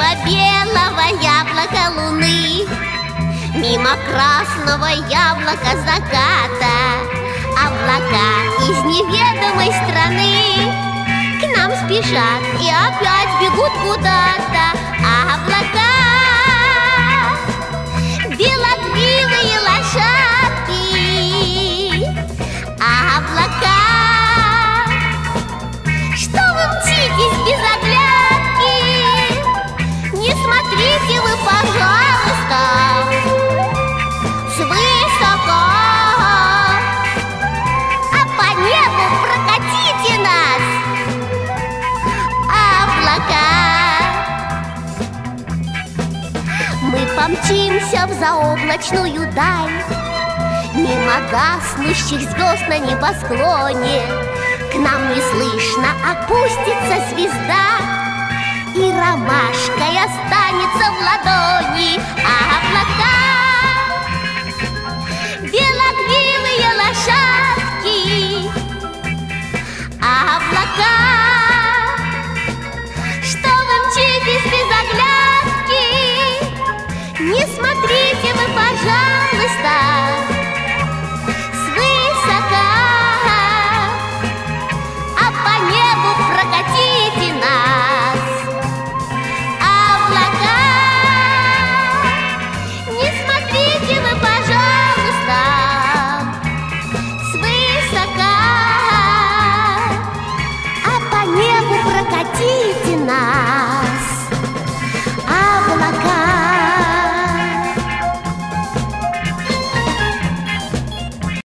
Мимо белого яблока луны Мимо красного яблока заката Облака из неведомой страны. К нам спешат и опять бегут куда-то а Облака Мы помчимся в заоблачную даль. Мимо гаснущих звезд на небосклоне. К нам неслышно опустится звезда. И ромашкой Не